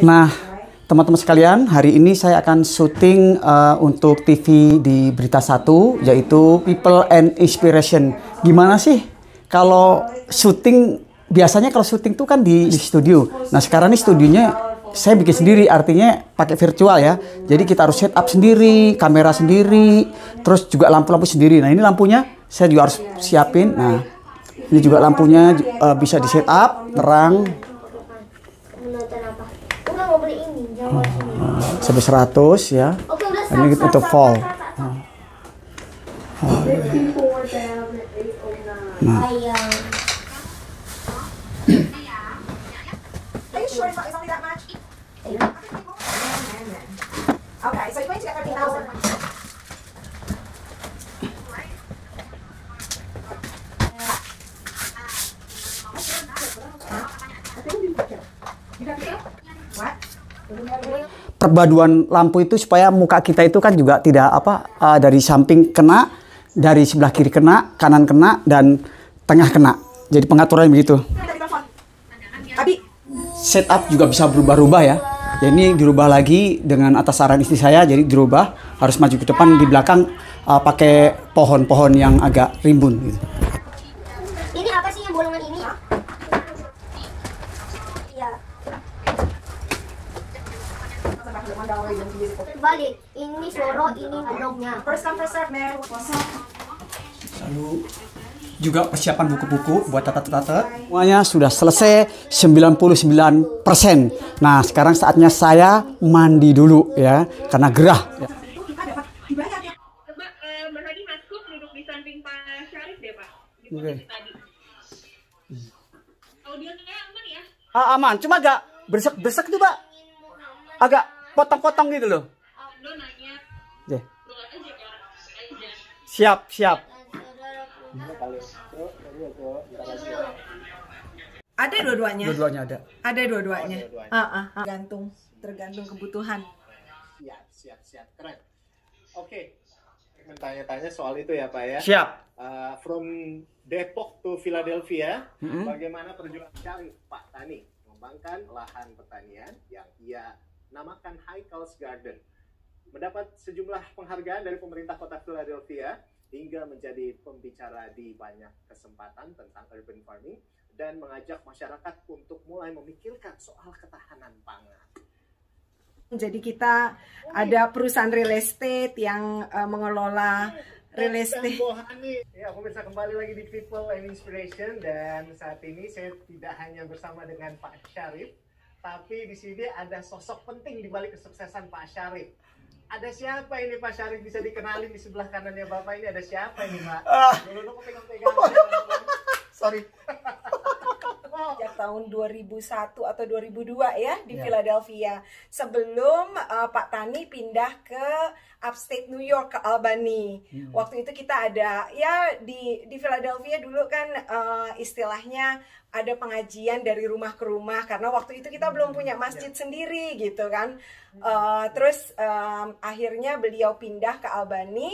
Nah, teman-teman sekalian, hari ini saya akan syuting uh, untuk TV di Berita Satu, yaitu People and Inspiration. Gimana sih kalau syuting? Biasanya kalau syuting tuh kan di, di studio. Nah, sekarang ini studionya saya bikin sendiri, artinya pakai virtual ya. Jadi kita harus set up sendiri, kamera sendiri, terus juga lampu-lampu sendiri. Nah, ini lampunya saya juga harus siapin. Nah, ini juga lampunya uh, bisa di set up, terang, Menonton apa? Enggak mau beli ini, jangan sini. Sampai 100 ya. Ini untuk fall. stop, stop, stop. Ayam. Are you sure it's not- it's only that much? Okay, so you're going to get 13,000. Perpaduan lampu itu supaya muka kita itu kan juga tidak apa uh, dari samping kena, dari sebelah kiri kena, kanan kena dan tengah kena. Jadi pengaturan begitu. Abi, Setup juga bisa berubah-ubah ya. Ya ini dirubah lagi dengan atas saran istri saya jadi dirubah harus maju ke depan di belakang uh, pakai pohon-pohon yang agak rimbun gitu. Ini apa sih yang bolongan ini? Iya. Balik. Ini suara, ini blognya. first come first serve. Lalu juga persiapan buku-buku buat tata-tata. Semuanya sudah selesai 99%. Nah, sekarang saatnya saya mandi dulu ya, karena gerah. Ya. Dibayar. Coba Mas Hadi masuk duduk di samping Pak Syarif deh Pak. Di Oke. posisi tadi. Audionya aman ya? Ah, aman, cuma agak bersek-bersek tuh, Pak. Agak potong-potong gitu loh. Lo nanya. Aja. Siap, siap. Ada dua-duanya. Dua-duanya ada. Ada dua-duanya. Ah, ah, ah. Tergantung, tergantung kebutuhan. Siap, siap, siap. Keren. Oke. Tanya-tanya soal itu ya Pak ya. Siap. Uh, from Depok to Philadelphia, Mm-mm. bagaimana perjuangan cari Pak Tani mengembangkan lahan pertanian yang ia namakan Haikals Garden. Mendapat sejumlah penghargaan dari pemerintah kota Philadelphia hingga menjadi pembicara di banyak kesempatan tentang urban farming dan mengajak masyarakat untuk mulai memikirkan soal ketahanan pangan. Jadi kita ada perusahaan real estate yang eh, mengelola real estate. Ya, pemirsa kembali lagi di People and Inspiration dan saat ini saya tidak hanya bersama dengan Pak Syarif, tapi di sini ada sosok penting di balik kesuksesan Pak Syarif. Ada siapa ini Pak Syarif bisa dikenalin di sebelah kanannya Bapak ini ada siapa ini Pak? Ah. Dulu dulu pegang-pegang. Sorry. sejak tahun 2001 atau 2002 ya di Philadelphia sebelum uh, Pak Tani pindah ke upstate New York ke Albany. Waktu itu kita ada ya di di Philadelphia dulu kan uh, istilahnya ada pengajian dari rumah ke rumah karena waktu itu kita belum punya masjid sendiri gitu kan. Uh, terus um, akhirnya beliau pindah ke Albany.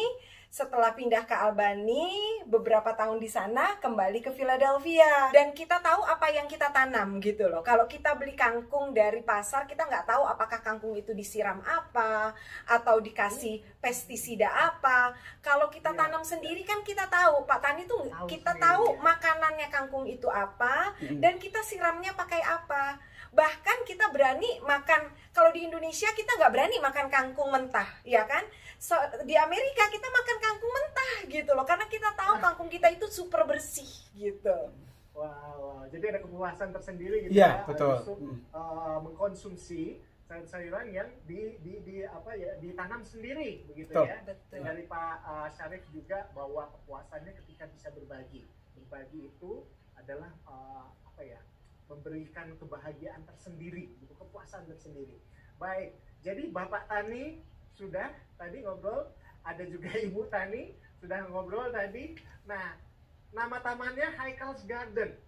Setelah pindah ke Albany beberapa tahun di sana kembali ke Philadelphia. Dan kita tahu apa yang kita tanam gitu loh. Kalau kita beli kangkung dari pasar kita nggak tahu apakah kangkung itu disiram apa atau dikasih pestisida apa. Kalau kita tanam sendiri kan kita tahu. Pak Tani tuh kita tahu makanannya kangkung itu apa dan kita siramnya pakai apa bahkan kita berani makan kalau di Indonesia kita nggak berani makan kangkung mentah ya kan so, di Amerika kita makan kangkung mentah gitu loh karena kita tahu kangkung kita itu super bersih gitu Wow, jadi ada kepuasan tersendiri gitu Iya, ya. betul. Untuk, uh, mengkonsumsi sayur-sayuran yang di, di, di apa ya ditanam sendiri begitu Betul. ya. Betul. Dan dari Pak uh, Syarif juga bahwa kepuasannya ketika bisa berbagi. Berbagi itu adalah uh, apa ya? memberikan kebahagiaan tersendiri, gitu, kepuasan tersendiri. Baik, jadi Bapak Tani sudah tadi ngobrol, ada juga Ibu Tani sudah ngobrol tadi. Nah, nama tamannya Haikals Garden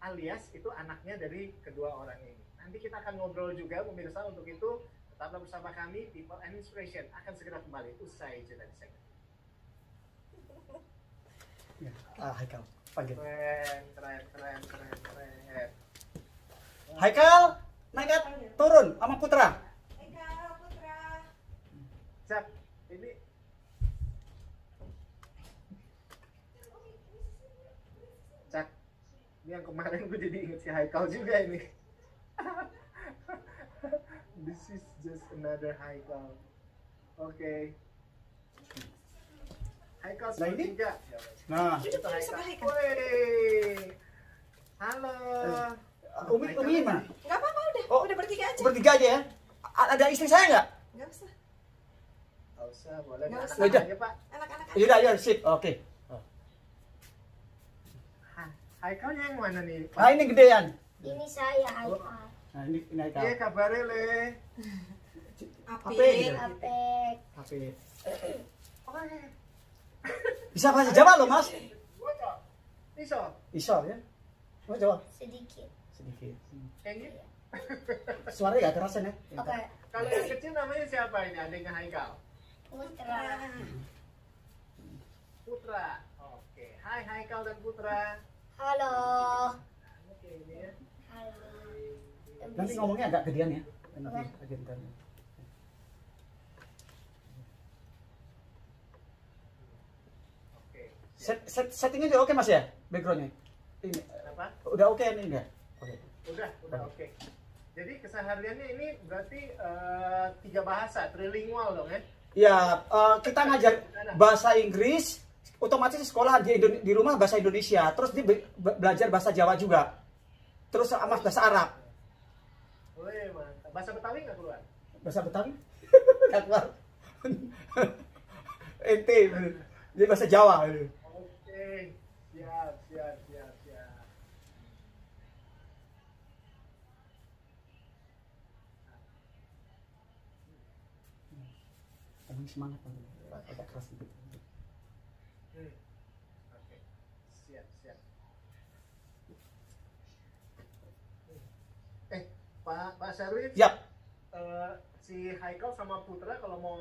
alias itu anaknya dari kedua orang ini. Nanti kita akan ngobrol juga pemirsa untuk itu tetaplah bersama kami People and Inspiration akan segera kembali usai jeda di segmen. Ah, Haikal. Panggil. Keren, keren, keren, keren, keren. Haikal, naik ke turun sama Putra. Haikal, Putra. Cak, ini Cak, ini yang kemarin gue jadi inget si Haikal juga ini. This is just another Haikal. Oke. Haikal Nah, ini? tiga. Nah, Itu terus sama Haikal. Halo. Umi Umi mana? Nggak apa-apa udah, Oh. udah bertiga aja. Bertiga aja ya. A- Ada istri saya nggak? Nggak usah. Nggak usah, boleh Nggak anak usah. aja Pak. Anak-anak aja. Yaudah, ayo sip. Oke. Ha- Haikalnya yang mana nih? Pak? Nah, ini gedean. Ini saya Haikal. Nah, ini ini Haikal. Iya kabarnya le. Apik. Apik, gitu. Apek. HP. Bisa bahasa Jawa loh, Mas. Iso. Bisa ya. Oh, Jawa. Sedikit. Sedikit. Ini. Suaranya gak terasa ya. Oke. Kalau yang kecil namanya siapa ini? Adanya Haikal. Putra. Putra. Oke. Hai Haikal dan Putra. Halo. Oke ini ya. Halo. Nanti ngomongnya agak gedean ya. Nanti Oke. agak gedean. Oke. Set, set, settingnya udah oke Mas ya? Backgroundnya. Ini Kenapa? udah oke ini ya? Oke. Udah, udah oke. Jadi kesehariannya ini berarti eh, tiga bahasa, trilingual dong ya? Ya, eh, kita ngajar bahasa Inggris, otomatis sekolah di, Indone- di rumah bahasa Indonesia, terus dia be- be- belajar bahasa Jawa juga, terus sama bahasa Arab, mantap. Bahasa Betawi nggak keluar? bahasa Betawi, nggak keluar. Ente, jadi bahasa Jawa. Oke. Siap, siap, siap, siap. Kamu semangat, agak keras sedikit. Hmm. Oke. Siap, siap. Eh, Pak Pak Syarif, Yap, eh, si Haikal sama Putra kalau mau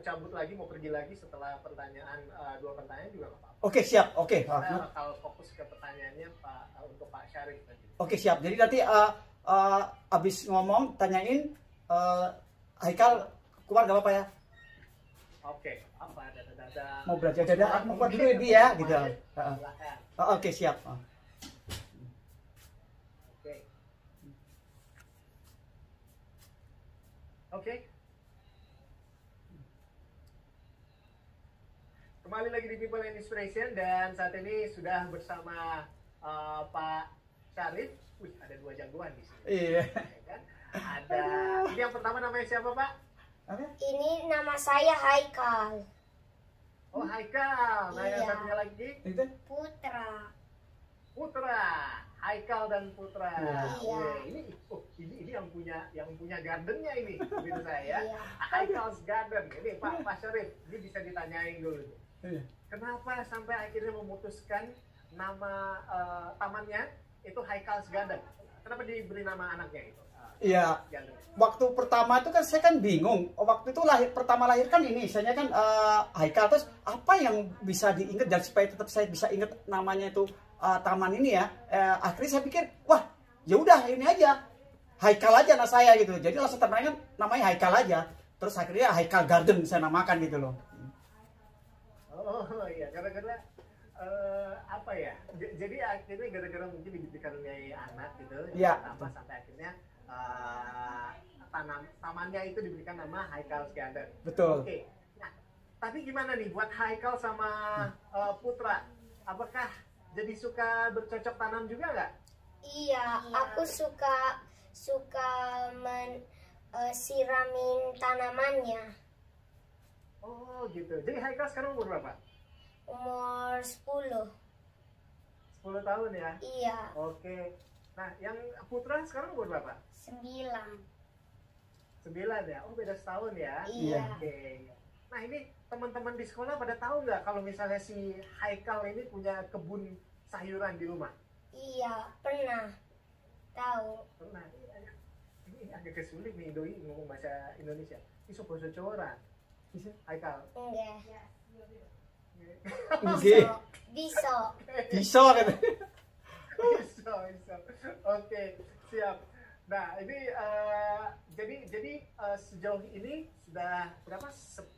cabut lagi, mau pergi lagi setelah pertanyaan eh, dua pertanyaan juga nggak apa-apa. oke siap, oke. Kita Ah, bakal fokus ke pertanyaannya Pak eh, untuk Pak Syarif tadi. Oke siap. Jadi nanti eh, eh, abis ngomong tanyain eh, Haikal keluar gak apa-apa ya? Oke, apa ada dada Mau belajar dada, mau keluar dulu ya, Bi, ya, gitu. Heeh. Oh, Oke siap. Oh. Oke. Oke. Kembali lagi di People and Inspiration dan saat ini sudah bersama uh, Pak Syarif. Wih, ada dua jagoan di sini. Iya. ya kan? Ada. Ini yang pertama namanya siapa Pak? Apa? Ini nama saya Haikal. Oh Haikal. Nah yang Iya. satunya lagi Itu? Putra. Putra. Haikal dan Putra. Iya. Wih, ini oh, ini ini yang punya yang punya gardennya ini, gitu saya. Iya. Haikal's Garden. Ini Pak Pak Syarif, ini bisa ditanyain dulu. nih. Iya. Kenapa sampai akhirnya memutuskan nama eh, tamannya itu Haikal's Garden? Kenapa diberi nama anaknya itu? Iya. Waktu pertama itu kan saya kan bingung. Waktu itu lahir pertama lahir kan ini, saya kan eh, Haikal terus apa yang bisa diingat dan supaya tetap saya bisa ingat namanya itu eh, taman ini ya. Eh, akhirnya saya pikir, wah ya udah ini aja Haikal aja nama saya gitu. Jadi langsung terbayang namanya Haikal aja. Terus akhirnya Haikal Garden saya namakan gitu loh. Oh iya, gara-gara eh, apa ya? J- jadi akhirnya gara-gara mungkin dikaruniai anak gitu, Iya. apa sampai akhirnya eh, tanam tamannya itu diberikan nama Haikal's Garden. Betul. Oke. Nah, tapi gimana nih buat Haikal sama uh, Putra? Apakah jadi suka bercocok tanam juga nggak? Iya, aku suka suka men eh, siramin tanamannya. Oh gitu. Jadi Haikal sekarang umur berapa? Umur 10. 10 tahun ya. Iya, Oke. Nah, yang Putra sekarang umur berapa? 9. 9 ya. Oh beda setahun ya. Iya. Oke. Nah ini teman-teman di sekolah pada tahu nggak kalau misalnya si Haikal ini punya kebun sayuran di rumah? Iya, pernah. Tahu. Pernah. Ini agak- kesulit nih Doi ngomong bahasa Indonesia. Ini sopo cocoran. Haikal. Enggak. Oke. Bisa. Bisa kan. Bisa oke siap Nah, ini eh, jadi jadi eh, sejauh ini sudah berapa? 10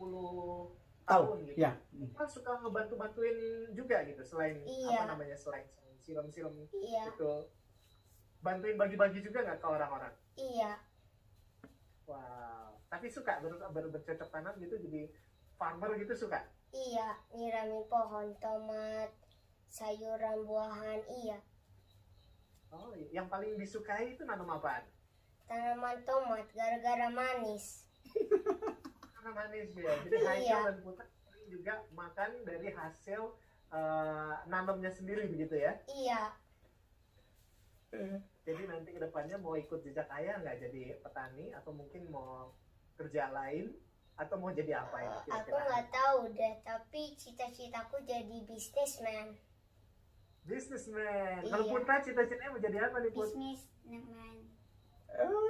tahun gitu. Ya. Kan suka ngebantu-bantuin juga gitu selain Iya. apa namanya selain silam-silam Iya, itu bantuin bagi-bagi juga nggak ke orang-orang? iya, Wow. Tapi suka ber, ber, bercocok tanam gitu jadi farmer gitu suka? iya. Nyiramin pohon tomat, sayuran, buahan, iya. Oh, yang paling disukai itu nanam apaan? Tanaman tomat gara-gara manis. Karena manis ya. Jadi Iya. Haikal dan Putra juga makan dari hasil eh, nanamnya sendiri begitu ya. Iya, Jadi nanti ke depannya mau ikut jejak ayah nggak jadi petani atau mungkin mau kerja lain atau mau jadi apa ya aku kira-kira? nggak tahu deh, tapi cita-citaku jadi bisnisman. Businessman. Kalau Iya. Putra cita-citanya mau jadi apa nih Put? Bisnisman.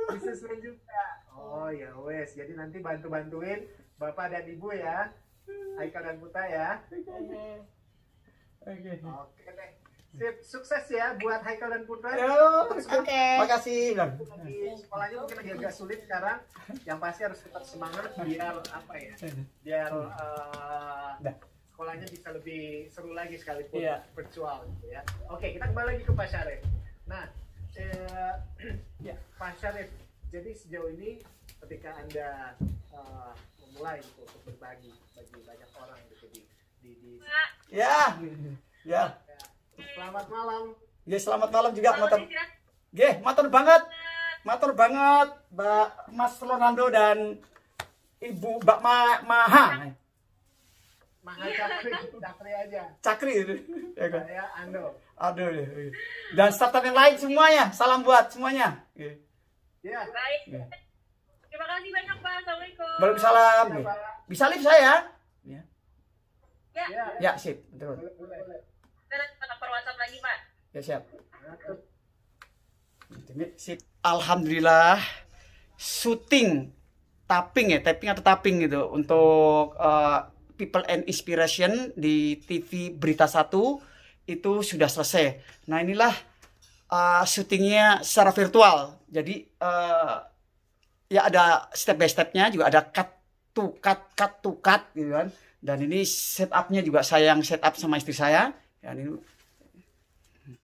Businessman juga. Oh ya wes. Jadi nanti bantu-bantuin bapak dan ibu ya. Haikal dan Putra ya. Mhm. Oke. Oke deh. Sip, sukses ya buat Haikal dan Putra. Yo, Oke. Makasih. Bang. Lagi sekolahnya mungkin lagi agak sulit sekarang. Yang pasti harus tetap semangat biar apa ya? Biar eh, Dah. Sekolahnya bisa lebih seru lagi sekalipun Iya. virtual gitu ya. Oke, kita kembali lagi ke Pak Syarif. Nah, eh, ya Pak Syarif. Jadi sejauh ini ketika anda eh, memulai gitu, untuk berbagi bagi banyak orang gitu di di, di Ya. Ya. Selamat malam. Ya selamat malam juga Selamat motor. istirahat. Nggih, matur banget. Matur banget Mbak Mas Ronaldo dan Ibu Mbak Ma Maha. Maha Cakri, Cakri aja. Cakri itu. Ya kan? Saya Ando. Aduh. ya, ya. Dan staff yang lain semuanya. Salam buat semuanya. Nggih. Ya. Baik. Ya. Terima kasih banyak Pak. Assalamualaikum. Waalaikumsalam. Ya. Pak. Bisa live saya? Ya. Ya, Ya. Ya, sip. Betul. Boleh, boleh. kita nomor WhatsApp lagi Pak. Ya, siap. Sip. Alhamdulillah syuting tapping ya, tapping atau tapping gitu untuk eh, People and Inspiration di TV Berita 1 itu sudah selesai. Nah, inilah eh, syutingnya secara virtual. Jadi eh, ya ada step by stepnya juga ada cut to cut cut to cut gitu kan. Dan ini setupnya juga saya yang setup sama istri saya. Dan ini